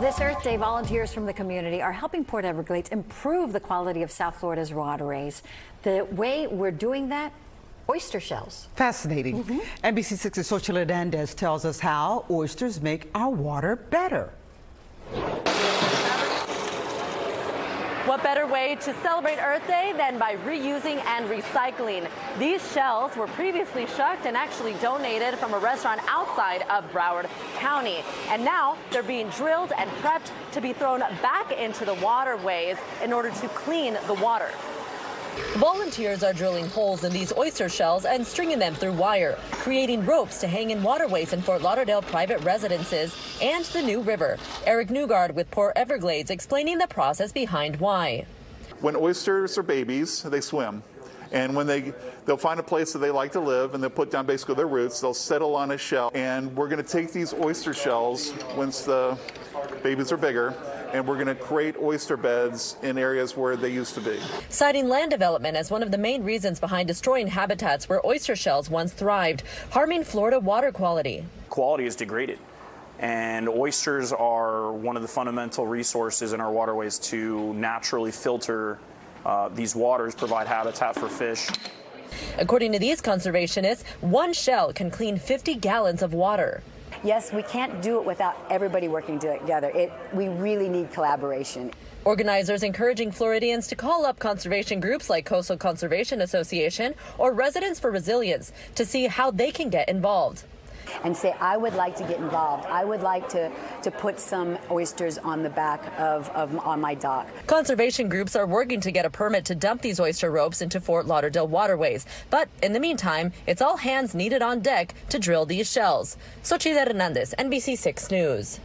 This Earth Day, volunteers from the community are helping Port Everglades improve the quality of South Florida's waterways. The way we're doing that, oyster shells. Fascinating. Mm -hmm. NBC6's Xochitl Hernandez tells us how oysters make our water better. What better way to celebrate Earth Day than by reusing and recycling? These shells were previously shucked and actually donated from a restaurant outside of Broward County. And now they're being drilled and prepped to be thrown back into the waterways in order to clean the water. Volunteers are drilling holes in these oyster shells and stringing them through wire, creating ropes to hang in waterways in Fort Lauderdale private residences and the New River. Eric Newgard with Port Everglades explaining the process behind why. When oysters are babies, they swim. And when they they'll find a place that they like to live and they'll put down basically their roots, they'll settle on a shell. And we're going to take these oyster shells once the babies are bigger and we're going to create oyster beds in areas where they used to be. Citing land development as one of the main reasons behind destroying habitats where oyster shells once thrived, harming Florida water quality. Quality is degraded. And oysters are one of the fundamental resources in our waterways to naturally filter uh, these waters, provide habitat for fish. According to these conservationists, one shell can clean 50 gallons of water yes, we can't do it without everybody working together. It, we really need collaboration. Organizers encouraging Floridians to call up conservation groups like Coastal Conservation Association or Residents for Resilience to see how they can get involved and say, I would like to get involved. I would like to, to put some oysters on the back of, of on my dock. Conservation groups are working to get a permit to dump these oyster ropes into Fort Lauderdale waterways. But in the meantime, it's all hands needed on deck to drill these shells. Xochitl Hernandez, NBC6 News.